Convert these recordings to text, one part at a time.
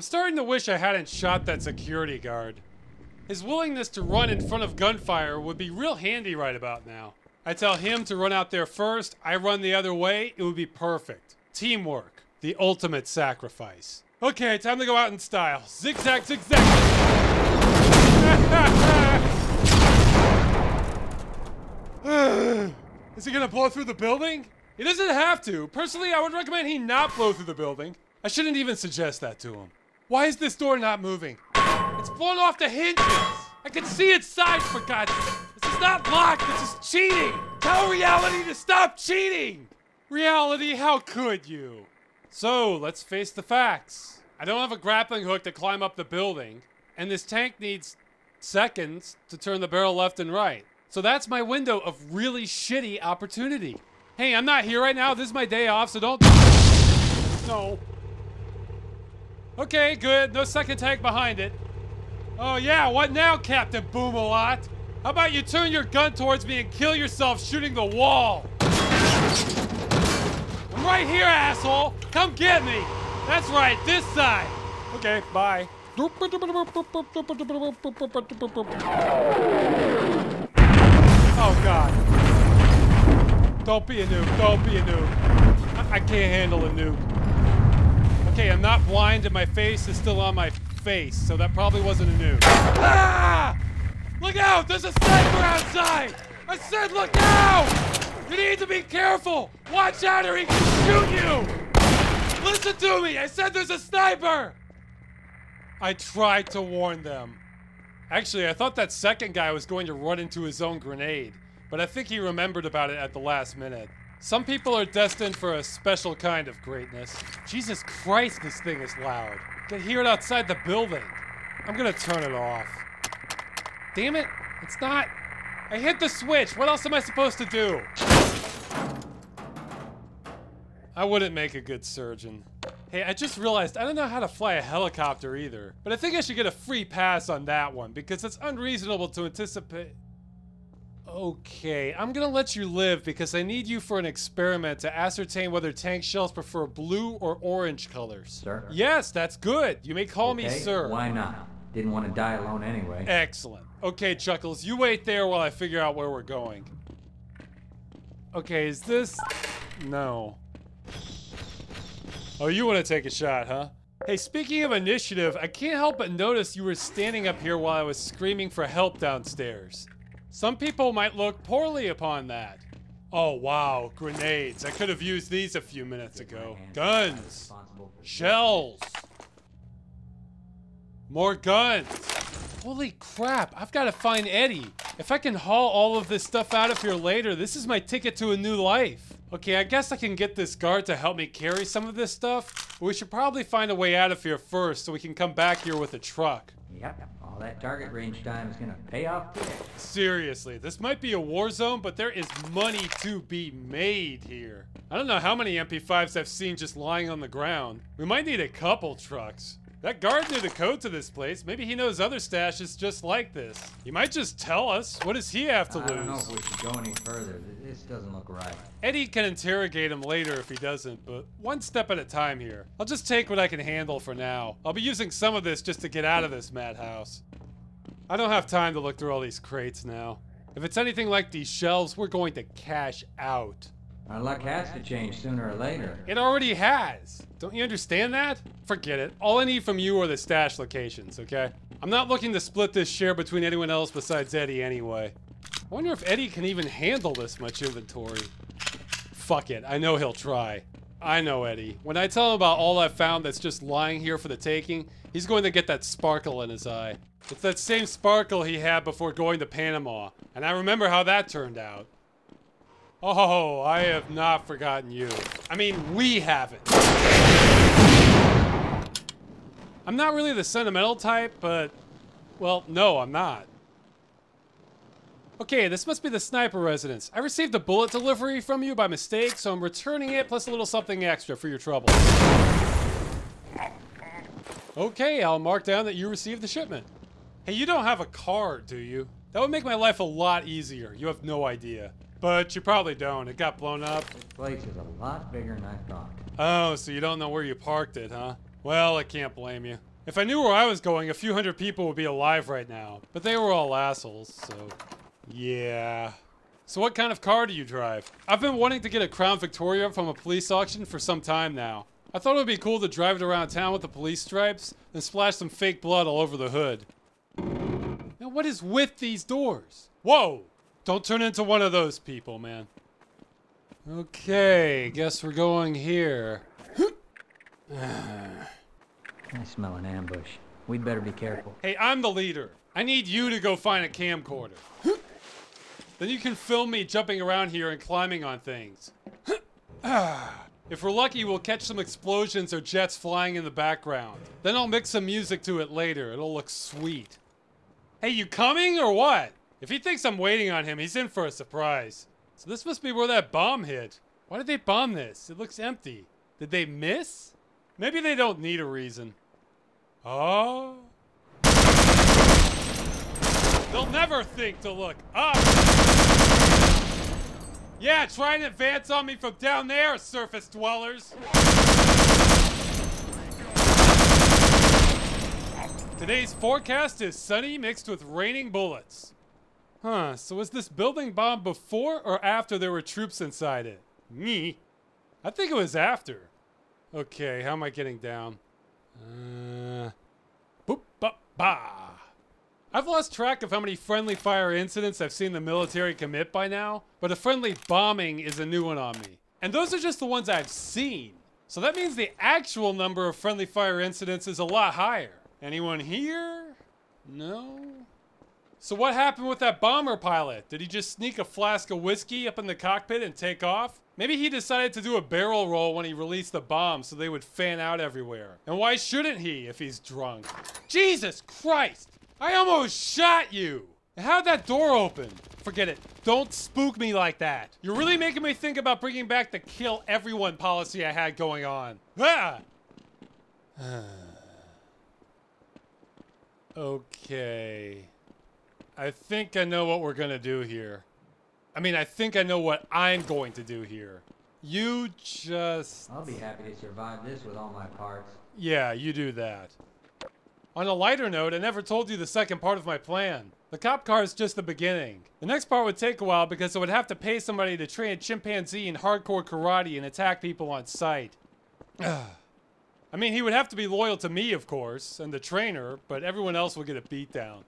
I'm starting to wish I hadn't shot that security guard. His willingness to run in front of gunfire would be real handy right about now. I tell him to run out there first, I run the other way, it would be perfect. Teamwork, the ultimate sacrifice. Okay, time to go out in style. Zigzag, zigzag. Is he gonna blow through the building? He doesn't have to. Personally, I would recommend he not blow through the building. I shouldn't even suggest that to him. Why is this door not moving? It's blown off the hinges. I can see its sides for God's sake. This is not locked. This is cheating. Tell reality to stop cheating. Reality, how could you? So, let's face the facts. I don't have a grappling hook to climb up the building, and this tank needs seconds to turn the barrel left and right. So that's my window of really shitty opportunity. Hey, I'm not here right now. This is my day off, so don't. No. Okay, good. No second tank behind it. Oh, yeah, what now, Captain Boomalot? How about you turn your gun towards me and kill yourself shooting the wall? I'm right here, asshole! Come get me! That's right, this side! Okay, bye. Oh, God. Don't be a noob. Don't be a noob. I, I can't handle a noob. Okay, I'm not blind and my face is still on my face, so that probably wasn't a noob. Ah! Look out! There's a sniper outside! I said look out! You need to be careful! Watch out or he can shoot you! Listen to me! I said there's a sniper! I tried to warn them. Actually, I thought that second guy was going to run into his own grenade, but I think he remembered about it at the last minute. Some people are destined for a special kind of greatness. Jesus Christ, this thing is loud. Can hear it outside the building. I'm gonna turn it off. Damn it, it's not. I hit the switch. What else am I supposed to do? I wouldn't make a good surgeon. Hey, I just realized I don't know how to fly a helicopter either. But I think I should get a free pass on that one because it's unreasonable to anticipate. Okay, I'm gonna let you live because I need you for an experiment to ascertain whether tank shells prefer blue or orange colors. Sir? Yes, that's good. You may call me sir. Why not? Didn't want to die alone anyway. Excellent. Okay, Chuckles, you wait there while I figure out where we're going. Okay, is this... No. Oh, you want to take a shot, huh? Hey, speaking of initiative, I can't help but notice you were standing up here while I was screaming for help downstairs. Some people might look poorly upon that. Oh, wow, grenades. I could have used these a few minutes ago. Guns. Shells. More guns. Holy crap, I've got to find Eddie. If I can haul all of this stuff out of here later, this is my ticket to a new life. Okay, I guess I can get this guard to help me carry some of this stuff, but we should probably find a way out of here first so we can come back here with a truck. Yep, that target range time is gonna pay off. Seriously, this might be a war zone, but there is money to be made here. I don't know how many MP5s I've seen just lying on the ground. We might need a couple trucks. That guard knew the code to this place. Maybe he knows other stashes just like this. He might just tell us. What does he have to I don't know lose? if we should go any further. This doesn't look right. Eddie can interrogate him later if he doesn't, but one step at a time here. I'll just take what I can handle for now. I'll be using some of this just to get out of this madhouse. I don't have time to look through all these crates now. If it's anything like these shelves, we're going to cash out. Our luck has to change sooner or later. It already has. Don't you understand that? Forget it. All I need from you are the stash locations, okay? I'm not looking to split this share between anyone else besides Eddie anyway. I wonder if Eddie can even handle this much inventory. Fuck it. I know he'll try. I know Eddie. When I tell him about all I've found that's just lying here for the taking, he's going to get that sparkle in his eye. It's that same sparkle he had before going to Panama, and I remember how that turned out. Oh, I have not forgotten you. I mean, we haven't. I'm not really the sentimental type, but, well, no, I'm not. Okay, this must be the sniper residence. I received a bullet delivery from you by mistake, so I'm returning it plus a little something extra for your trouble. Okay, I'll mark down that you received the shipment. Hey, you don't have a car, do you? That would make my life a lot easier. You have no idea. But you probably don't. It got blown up. This place is a lot bigger than I thought. Oh, so you don't know where you parked it, huh? Well, I can't blame you. If I knew where I was going, a few hundred people would be alive right now. But they were all assholes, so. Yeah. So, what kind of car do you drive? I've been wanting to get a Crown Victoria from a police auction for some time now. I thought it would be cool to drive it around town with the police stripes, and splash some fake blood all over the hood. Now, what is with these doors? Whoa! Don't turn into one of those people, man. Okay, guess we're going here. I smell an ambush. We'd better be careful. Hey, I'm the leader. I need you to go find a camcorder. then you can film me jumping around here and climbing on things. if we're lucky, we'll catch some explosions or jets flying in the background. Then I'll mix some music to it later. It'll look sweet. Hey, you coming or what? If he thinks I'm waiting on him, he's in for a surprise. So this must be where that bomb hit. Why did they bomb this? It looks empty. Did they miss? Maybe they don't need a reason. Oh. They'll never think to look up. Yeah, try and advance on me from down there, surface dwellers. Today's forecast is sunny mixed with raining bullets. Huh, so was this building bombed before or after there were troops inside it? Me? I think it was after. Okay, how am I getting down? Uh, boop, ba, ba. I've lost track of how many friendly fire incidents I've seen the military commit by now, but a friendly bombing is a new one on me. And those are just the ones I've seen. So that means the actual number of friendly fire incidents is a lot higher. Anyone here? No? So what happened with that bomber pilot? Did he just sneak a flask of whiskey up in the cockpit and take off? Maybe he decided to do a barrel roll when he released the bomb so they would fan out everywhere. And why shouldn't he if he's drunk? Jesus Christ! I almost shot you! How'd that door open? Forget it. Don't spook me like that. You're really making me think about bringing back the kill everyone policy I had going on. Ah! okay. I think I know what we're gonna do here. I mean, I think I know what I'm going to do here. You just... I'll be happy to survive this with all my parts. Yeah, you do that. On a lighter note, I never told you the second part of my plan. The cop car is just the beginning. The next part would take a while because I would have to pay somebody to train a chimpanzee in hardcore karate and attack people on sight. I mean, he would have to be loyal to me, of course, and the trainer, but everyone else will get a beatdown.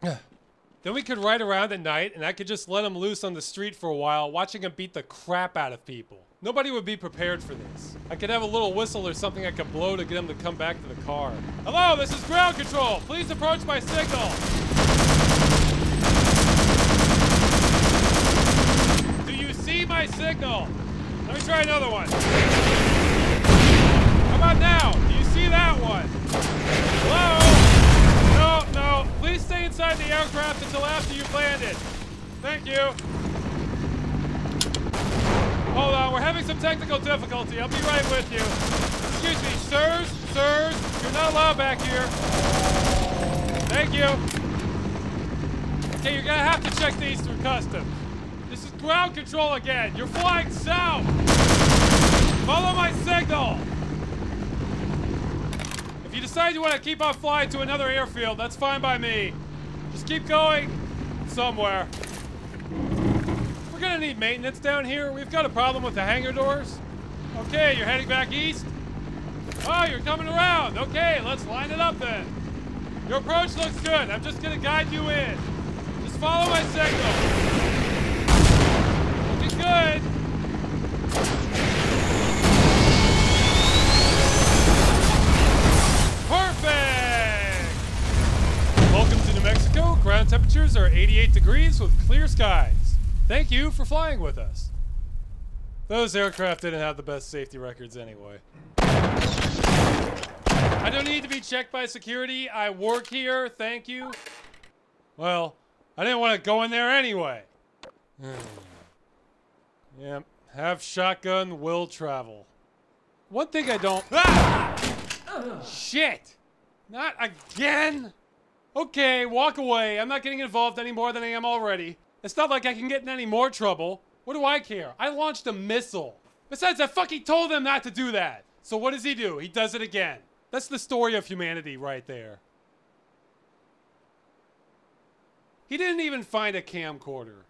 Then we could ride around at night, and I could just let him loose on the street for a while, watching him beat the crap out of people. Nobody would be prepared for this. I could have a little whistle or something I could blow to get him to come back to the car. Hello, this is ground control. Please approach my signal. Do you see my signal? Let me try another one. How about now? Do you see that one? Hello? No, please stay inside the aircraft until after you've landed. Thank you. Hold on, we're having some technical difficulty. I'll be right with you. Excuse me, sirs, sirs, you're not allowed back here. Thank you. Okay, you're gonna have to check these through customs. This is ground control again. You're flying south. Follow my signal If you decide you want to keep on flying to another airfield, that's fine by me. Just keep going somewhere. We're gonna need maintenance down here. We've got a problem with the hangar doors. Okay, you're heading back east? Oh, you're coming around. Okay, let's line it up then. Your approach looks good. I'm just gonna guide you in. Just follow my signal. Looking good. Temperatures are 88 degrees with clear skies. Thank you for flying with us. Those aircraft didn't have the best safety records anyway. I don't need to be checked by security. I work here, thank you. Well, I didn't want to go in there anyway. yep, have shotgun, will travel. One thing I don't... Ah! Shit! Not again! Okay, walk away. I'm not getting involved any more than I am already. It's not like I can get in any more trouble. What do I care? I launched a missile. Besides, I fucking told him not to do that. So what does he do? He does it again. That's the story of humanity right there. He didn't even find a camcorder.